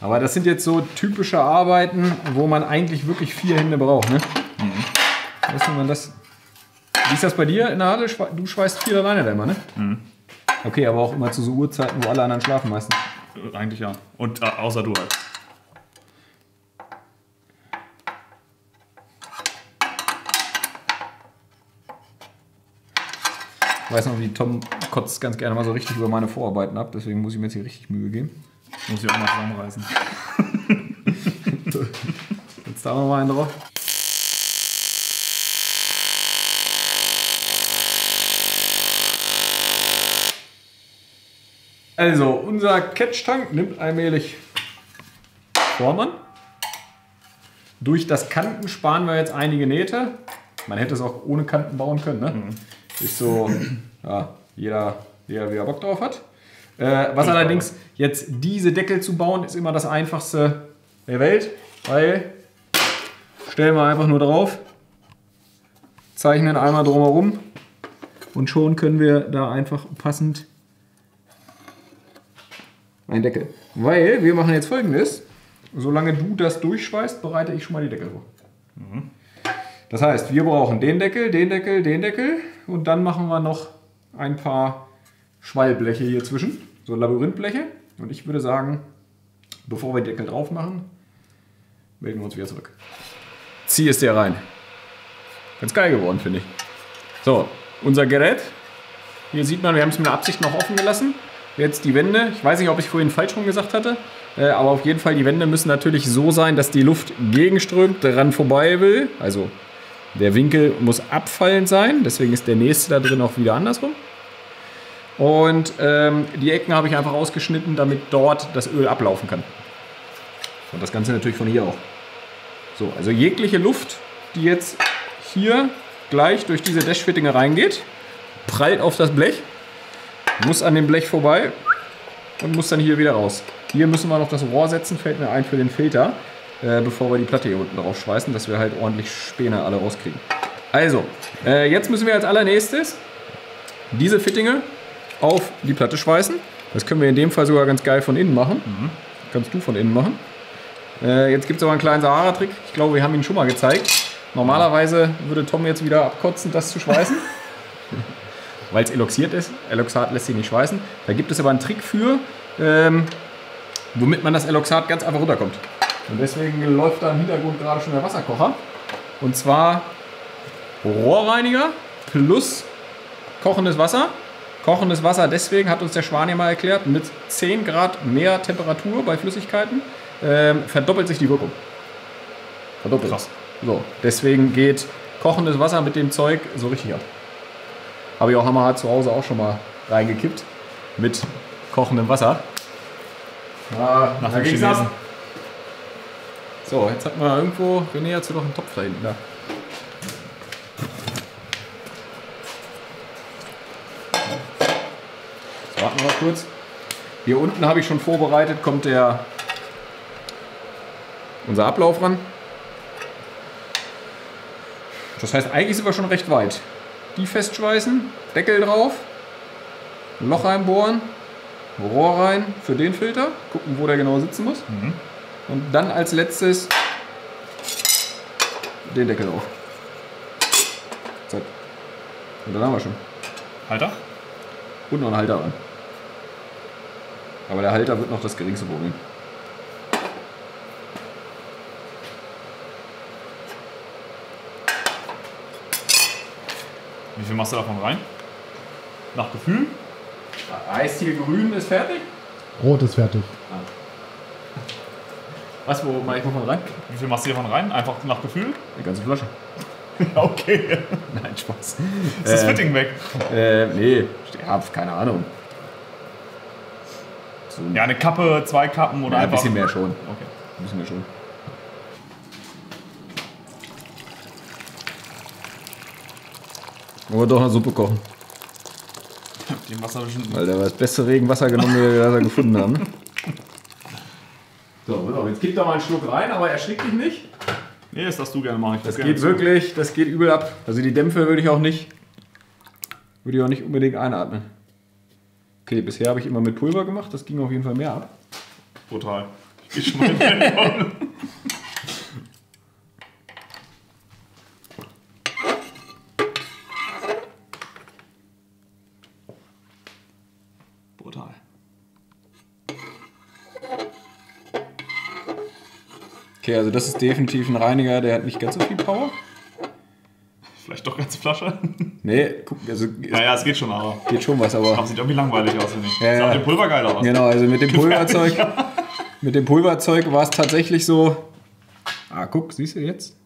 Aber das sind jetzt so typische Arbeiten, wo man eigentlich wirklich vier Hände braucht, ne? Weißt du, man das. Wie ist das bei dir in der Halle? Du schweißt viel alleine da immer, ne? Okay, aber auch immer zu so Uhrzeiten, wo alle anderen schlafen meistens. Äh, Eigentlich ja. Und äh, außer du halt. Ich weiß noch, wie Tom kotzt ganz gerne mal so richtig über meine Vorarbeiten ab, deswegen muss ich mir jetzt hier richtig Mühe geben. Muss ich auch mal zusammenreißen. Jetzt da noch mal einen drauf. Also, unser Catch-Tank nimmt allmählich Form an. Durch das Kanten sparen wir jetzt einige Nähte. Man hätte es auch ohne Kanten bauen können, ne? Ist so, ja, jeder, der wieder Bock drauf hat. Äh, was allerdings jetzt diese Deckel zu bauen, ist immer das einfachste der Welt, weil stellen wir einfach nur drauf, zeichnen einmal drumherum und schon können wir da einfach passend einen Deckel. Weil wir machen jetzt folgendes: Solange du das durchschweißt, bereite ich schon mal die Deckel vor. Das heißt, wir brauchen den Deckel, den Deckel, den Deckel und dann machen wir noch ein paar Schwallbleche hier zwischen, so Labyrinthbleche. Und ich würde sagen, bevor wir die Deckel drauf machen, melden wir uns wieder zurück. Zieh es dir rein. Ganz geil geworden, finde ich. So, unser Gerät. Hier sieht man, wir haben es mit der Absicht noch offen gelassen. Jetzt die Wände. Ich weiß nicht, ob ich vorhin falsch rum gesagt hatte. Äh, aber auf jeden Fall, die Wände müssen natürlich so sein, dass die Luft gegenströmt, daran vorbei will. Also der Winkel muss abfallend sein. Deswegen ist der nächste da drin auch wieder andersrum. Und ähm, die Ecken habe ich einfach ausgeschnitten, damit dort das Öl ablaufen kann. Und das Ganze natürlich von hier auch. So, also jegliche Luft, die jetzt hier gleich durch diese Dashfittinge reingeht, prallt auf das Blech, muss an dem Blech vorbei und muss dann hier wieder raus. Hier müssen wir noch das Rohr setzen, fällt mir ein für den Filter, äh, bevor wir die Platte hier unten drauf schweißen, dass wir halt ordentlich Späne alle rauskriegen. Also, äh, jetzt müssen wir als allernächstes diese Fittinge auf die Platte schweißen. Das können wir in dem Fall sogar ganz geil von innen machen. Kannst du von innen machen. Äh, jetzt gibt es aber einen kleinen Sahara-Trick. Ich glaube, wir haben ihn schon mal gezeigt. Normalerweise würde Tom jetzt wieder abkotzen, das zu schweißen. Weil es eloxiert ist. Eloxat lässt sich nicht schweißen. Da gibt es aber einen Trick für, ähm, womit man das Eloxat ganz einfach runterkommt. Und deswegen läuft da im Hintergrund gerade schon der Wasserkocher. Und zwar Rohrreiniger plus kochendes Wasser. Kochendes Wasser deswegen, hat uns der Schwan ja mal erklärt, mit 10 Grad mehr Temperatur bei Flüssigkeiten ähm, verdoppelt sich die Wirkung. Verdoppelt. Krass. So, deswegen geht kochendes Wasser mit dem Zeug so richtig ab. Habe ich auch hammerhart zu Hause auch schon mal reingekippt. Mit kochendem Wasser. Ja, Nach dem Chinesen. So, jetzt hat man irgendwo, René, hast du doch einen Topf da hinten. Da. Jetzt warten wir mal kurz. Hier unten habe ich schon vorbereitet, kommt der unser Ablauf ran. Das heißt, eigentlich sind wir schon recht weit. Die festschweißen, Deckel drauf, Loch reinbohren, Rohr rein für den Filter, gucken, wo der genau sitzen muss. Und dann als letztes den Deckel drauf. Zack. Und dann haben wir schon. Halter? Und noch einen Halter ran. Aber der Halter wird noch das geringste Problem. Wie viel machst du davon rein? Nach Gefühl? Heißt hier grün ist fertig? Rot ist fertig. Was, wo mache ich mal rein? Wie viel machst du davon rein? Einfach nach Gefühl? Die ganze Flasche. Okay. Nein, Spaß. Ist das Äh, Fitting weg? Äh, nee, ja, keine Ahnung. So ein, Ja, eine Kappe, zwei Kappen oder ja, ein einfach. bisschen mehr schon. Okay. Ein bisschen mehr schon. Wollen wir doch eine Suppe kochen. Dem Wasser bestimmt. Weil der war das beste Regenwasser genommen, das wir gefunden haben. So, pass auf, jetzt gib da mal einen Schluck rein, aber erschrick dich nicht. Nee, das darfst du gerne machen. Ich Das geht zu. wirklich, das geht übel ab. Also die Dämpfe würde ich auch nicht, würde ich auch nicht unbedingt einatmen. Okay, bisher habe ich immer mit Pulver gemacht, das ging auf jeden Fall mehr ab. Brutal. Ich geh Okay, also das ist definitiv ein Reiniger, der hat nicht ganz so viel Power. Vielleicht doch ganze Flasche? Nee, guck, also Naja, es geht schon, aber. geht schon was, aber Aber sieht irgendwie langweilig aus, finde ich. Ja, Sah ja. dem Pulver geil aus. genau, also mit dem Pulverzeug, mit dem Pulverzeug war es tatsächlich so. Ah, guck, siehst du jetzt?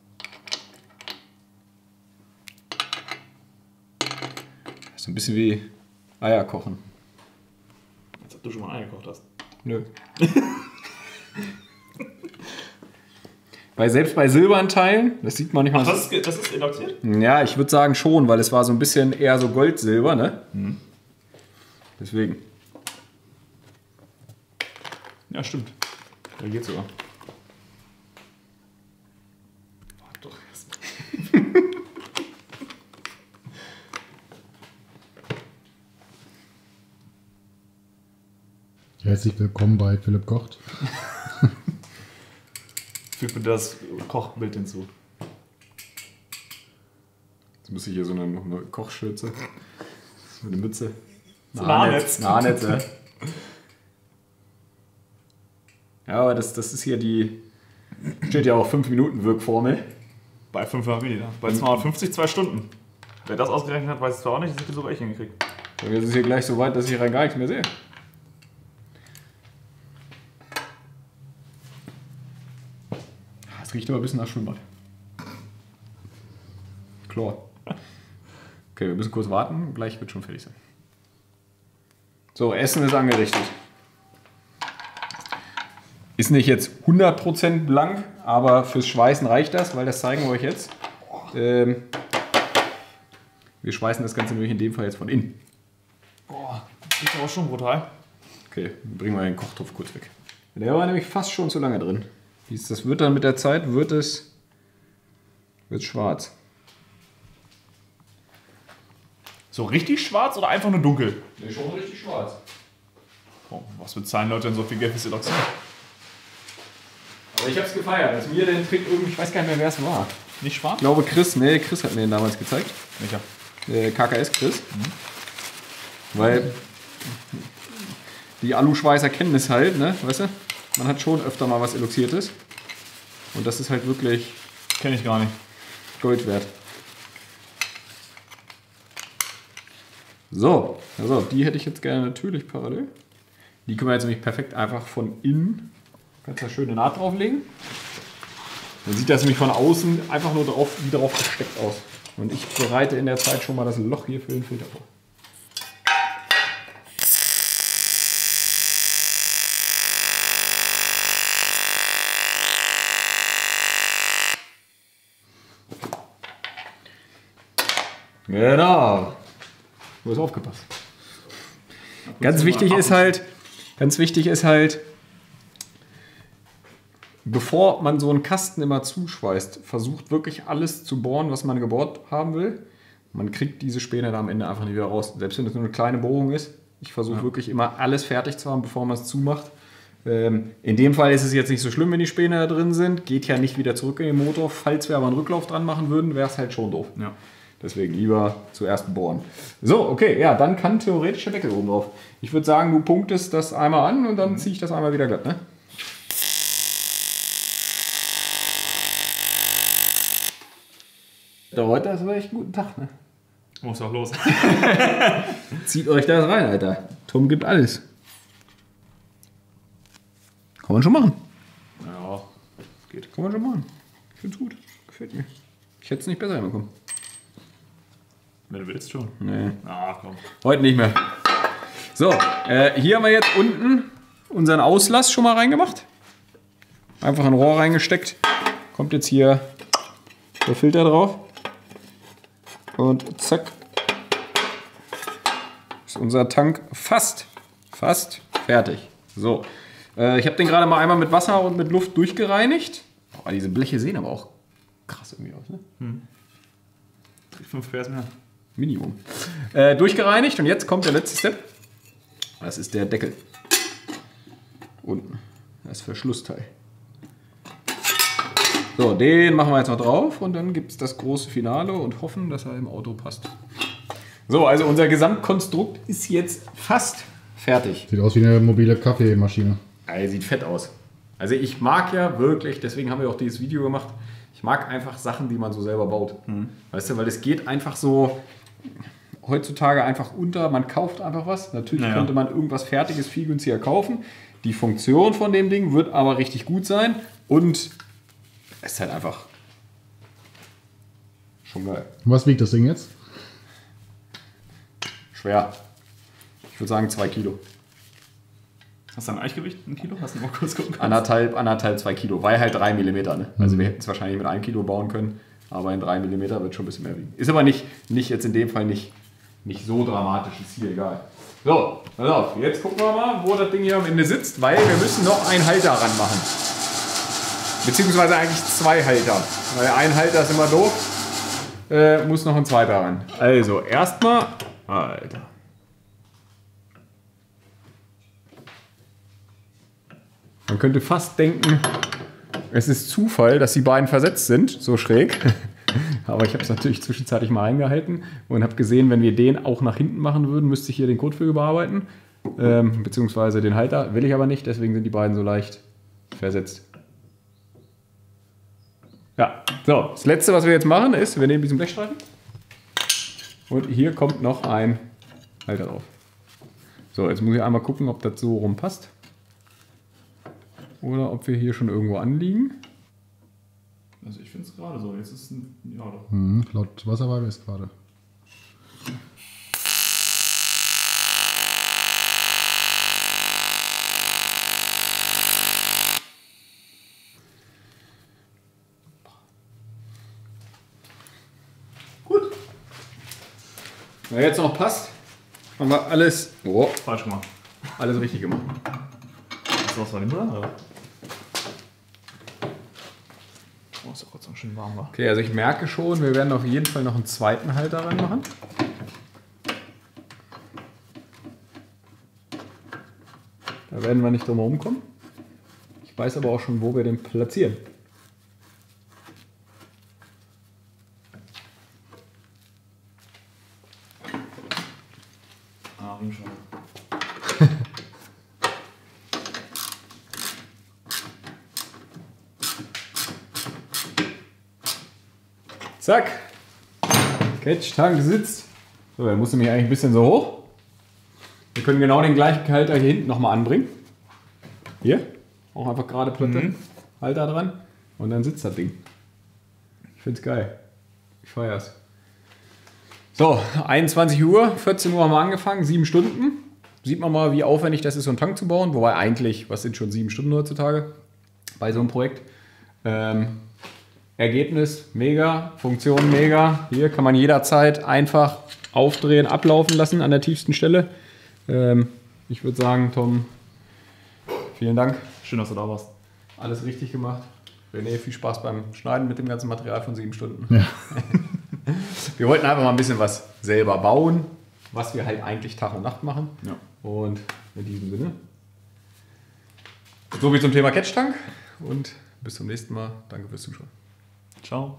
So ein bisschen wie Eier kochen. Als ob du schon mal eingekocht hast. Nö. Bei, selbst bei Silbernteilen, das sieht man nicht mal. Ach, das ist, das ist eloxiert? Ja, ich würde sagen schon, weil es war so ein bisschen eher so Gold-Silber, ne? Deswegen. Ja, stimmt. Da geht's sogar. Warte doch erst. Herzlich willkommen bei Philipp Kocht. Füg bitte das Kochbild hinzu. Jetzt muss ich hier so eine, noch eine Kochschürze. So eine Mütze. Nahnetz. Nahnetz, ja. Ja, aber das, das ist hier die. Steht ja auch 5 Minuten Wirkformel. Bei 500 Milliliter. Bei 250 zwei Stunden. Wer das ausgerechnet hat, weiß es zwar auch nicht, das hätte sogar ich hingekriegt. Jetzt ist hier gleich so weit, dass ich rein gar nichts mehr sehe. Ah, Es riecht aber ein bisschen nach Schwimmbad. Chlor. Okay, wir müssen kurz warten. Gleich wird schon fertig sein. So, Essen ist angerichtet. Ist nicht jetzt 100% blank, aber fürs Schweißen reicht das, weil das zeigen wir euch jetzt. Ähm, wir schweißen das Ganze nämlich in dem Fall jetzt von innen. Boah, das ist aber schon brutal. Okay, bringen wir den Kochtopf kurz weg. Der war nämlich fast schon zu lange drin. Dies- Das wird dann mit der Zeit, wird es wird schwarz. So richtig schwarz oder einfach nur dunkel? Ist schon richtig schwarz. Oh, was bezahlen Leute denn so viel Geld fürs Eloxier? Aber ich hab's gefeiert. Als mir den Trick irgendwie, ich weiß gar nicht mehr, wer es war. Nicht schwarz? Ich glaube Chris, nee, Chris hat mir den damals gezeigt. Welcher? Äh, KKS Chris. Weil die Aluschweißer kennen es halt, ne? Weißt du? Man hat schon öfter mal was Eloxiertes. Und das ist halt wirklich Kenne ich gar nicht. Gold wert. So, also die hätte ich jetzt gerne natürlich parallel. Die können wir jetzt nämlich perfekt einfach von innen. Kannst da schöne Naht drauflegen. Dann sieht das nämlich von außen einfach nur drauf, wie drauf gesteckt aus. Und ich bereite in der Zeit schon mal das Loch hier für den Filter vor. Genau. Du hast aufgepasst. Ganz wichtig ist halt, ganz wichtig ist halt, bevor man so einen Kasten immer zuschweißt, versucht wirklich alles zu bohren, was man gebohrt haben will. Man kriegt diese Späne da am Ende einfach nicht wieder raus. Selbst wenn es nur eine kleine Bohrung ist. Ich versuche wirklich immer alles fertig zu haben, bevor man es zumacht. Ähm, in dem Fall ist es jetzt nicht so schlimm, wenn die Späne da drin sind. Geht ja nicht wieder zurück in den Motor. Falls wir aber einen Rücklauf dran machen würden, wäre es halt schon doof. Ja. Deswegen lieber zuerst bohren. So, okay, ja, dann kann theoretisch der Deckel oben drauf. Ich würde sagen, du punktest das einmal an und dann ziehe ich das einmal wieder glatt, ne? Da heute ist aber echt ein guten Tag, ne? Muss auch los. Zieht euch das rein, Alter. Tom gibt alles. Kann man schon machen. ja. Geht. Kann man schon machen. Ich find's gut. Gefällt mir. Ich hätte es nicht besser hinbekommen. Wenn du willst schon. Nee. Ah, komm. Heute nicht mehr. So, äh, hier haben wir jetzt unten unseren Auslass schon mal reingemacht. Einfach ein Rohr reingesteckt. Kommt jetzt hier der Filter drauf. Und zack. ist unser Tank fast, fast fertig. So, äh, ich habe den gerade mal einmal mit Wasser und mit Luft durchgereinigt. Oh, diese Bleche sehen aber auch krass irgendwie aus, ne? 5 PS mehr. Minimum. Äh, durchgereinigt und jetzt kommt der letzte Step. Das ist der Deckel. Unten. Das Verschlussteil. So, den machen wir jetzt noch drauf und dann gibt es das große Finale und hoffen, dass er im Auto passt. So, also unser Gesamtkonstrukt ist jetzt fast fertig. Sieht aus wie eine mobile Kaffeemaschine. Er sieht fett aus. Also ich mag ja wirklich, deswegen haben wir auch dieses Video gemacht, ich mag einfach Sachen, die man so selber baut. Weißt du, weil es geht einfach so heutzutage einfach unter, man kauft einfach was. Natürlich Naja. könnte man irgendwas Fertiges viel günstiger kaufen. Die Funktion von dem Ding wird aber richtig gut sein und es ist halt einfach schon geil. Und was wiegt das Ding jetzt? Schwer. Ich würde sagen zwei Kilo. Hast du ein Eichgewicht? Ein Kilo? Hast du mal kurz gucken können? Anderthalb, anderthalb, zwei Kilo. Weil halt drei Millimeter. Ne? Also wir hätten es wahrscheinlich mit einem Kilo bauen können, aber in drei Millimeter wird schon ein bisschen mehr wiegen. Ist aber nicht, nicht jetzt in dem Fall nicht, nicht so dramatisch, ist hier egal. So, pass auf, jetzt gucken wir mal, wo das Ding hier am Ende sitzt, weil wir müssen noch einen Halter ranmachen. Beziehungsweise eigentlich zwei Halter. Weil ein Halter ist immer doof. Äh, muss noch ein zweiter ran. Also, erstmal. Alter. Man könnte fast denken, es ist Zufall, dass die beiden versetzt sind, so schräg. Aber ich habe es natürlich zwischenzeitlich mal eingehalten und habe gesehen, wenn wir den auch nach hinten machen würden, müsste ich hier den Kotflügel bearbeiten. Ähm, beziehungsweise den Halter. Will ich aber nicht, deswegen sind die beiden so leicht versetzt. Ja, so. Das letzte, was wir jetzt machen, ist, wir nehmen diesen Blechstreifen und hier kommt noch ein Halter drauf. So, jetzt muss ich einmal gucken, ob das so rumpasst. Oder ob wir hier schon irgendwo anliegen. Also ich finde es gerade so. Jetzt ist ein. Ja, doch. Hm, laut Wasserwaage ist gerade. Gut. Wenn jetzt noch passt, haben wir alles, oh, Falsch gemacht. alles richtig gemacht. Ist das was drin, Gott sei Dank schön warm war. Okay, also ich merke schon, wir werden auf jeden Fall noch einen zweiten Halter reinmachen. Da werden wir nicht drum herum kommen. Ich weiß aber auch schon, wo wir den platzieren. Ah, Ringschau. Zack. Catch-Tank sitzt. So, der muss nämlich eigentlich ein bisschen so hoch. Wir können genau den gleichen Halter hier hinten nochmal anbringen. Hier. Auch einfach gerade Platte. Halter dran. Und dann sitzt das Ding. Ich find's geil. Ich feier's. So, 21 Uhr, 14 Uhr haben wir angefangen, sieben Stunden. Sieht man mal, wie aufwendig das ist, so einen Tank zu bauen. Wobei eigentlich, was sind schon sieben Stunden heutzutage bei so einem Projekt? Ähm, Ergebnis mega, Funktion mega. Hier kann man jederzeit einfach aufdrehen, ablaufen lassen an der tiefsten Stelle. Ähm, ich würde sagen, Tom, vielen Dank. Schön, dass du da warst. Alles richtig gemacht. René, viel Spaß beim Schneiden mit dem ganzen Material von sieben Stunden. Ja. Wir wollten einfach mal ein bisschen was selber bauen, was wir halt eigentlich Tag und Nacht machen. Ja. Und in diesem Sinne. So wie zum Thema Catch-Tank und bis zum nächsten Mal. Danke fürs Zuschauen. Ciao.